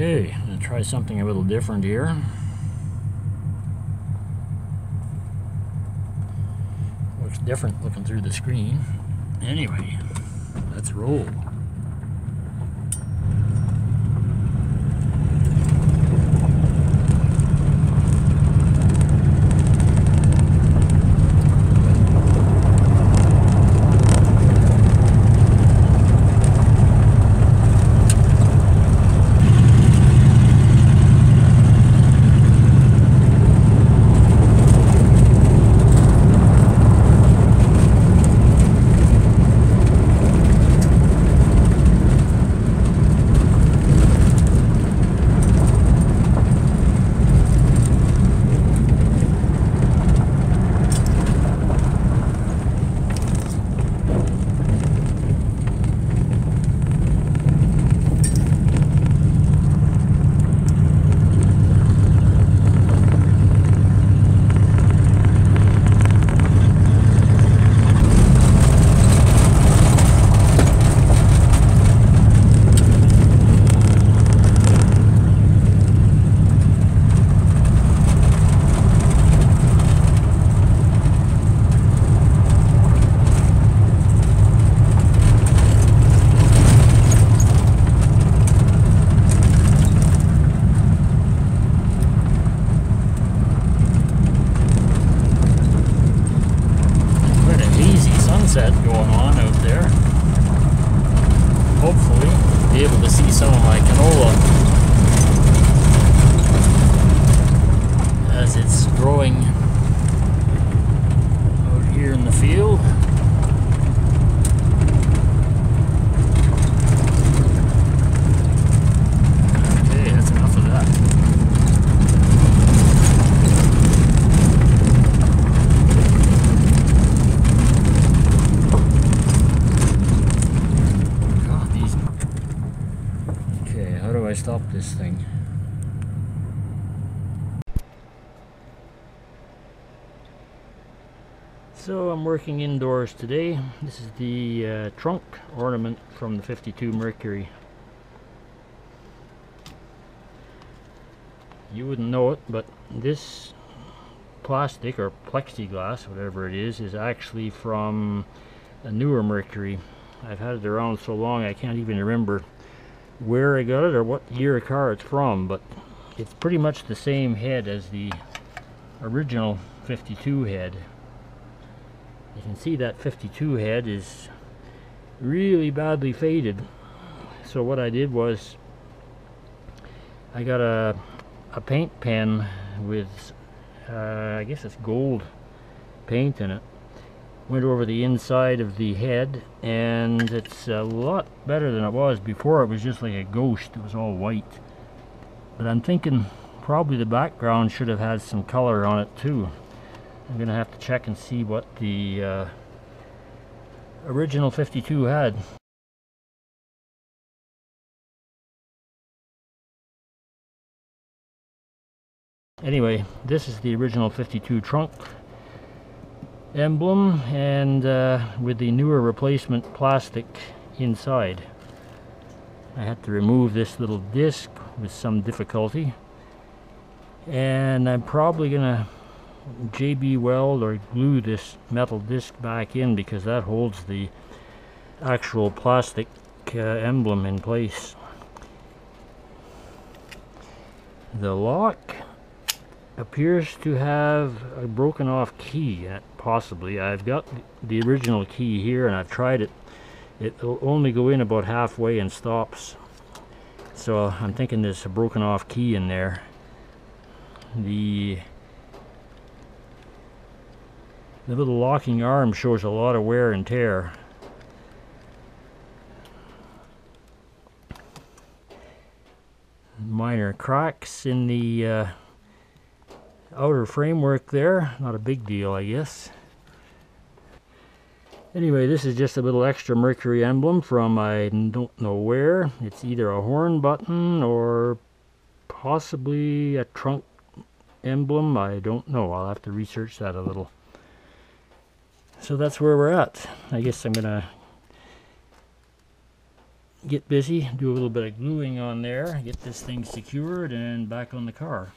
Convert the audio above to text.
Okay, I'm going to try something a little different here. Looks different looking through the screen. Anyway, let's roll. Quite a hazy sunset going on out there. Hopefully, be able to see some of my canola as it's growing out here in the field. Okay, that's enough of that. God, these. Okay, how do I stop this thing? So I'm working indoors today. This is the uh, trunk ornament from the 52 Mercury. You wouldn't know it, but this plastic or plexiglass, whatever it is, is actually from a newer Mercury. I've had it around so long I can't even remember where I got it or what year car it's from, but it's pretty much the same head as the original 52 head. You can see that 52 head is really badly faded. So what I did was I got a a paint pen with uh, I guess it's gold paint in it went over the inside of the head and it's a lot better than it was. Before it was just like a ghost. It was all white. But I'm thinking probably the background should have had some color on it too. I'm gonna have to check and see what the uh, original 52 had. Anyway this is the original 52 trunk emblem and uh, with the newer replacement plastic inside. I had to remove this little disc with some difficulty and I'm probably gonna JB weld or glue this metal disc back in because that holds the actual plastic uh, emblem in place. The lock appears to have a broken off key uh, possibly. I've got the original key here and I've tried it. It will only go in about halfway and stops. So I'm thinking there's a broken off key in there. The the little locking arm shows a lot of wear and tear. Minor cracks in the uh, outer framework there. Not a big deal, I guess. Anyway, this is just a little extra Mercury emblem from I don't know where. It's either a horn button or possibly a trunk emblem. I don't know. I'll have to research that a little. So that's where we're at. I guess I'm going to get busy, do a little bit of gluing on there, get this thing secured and back on the car.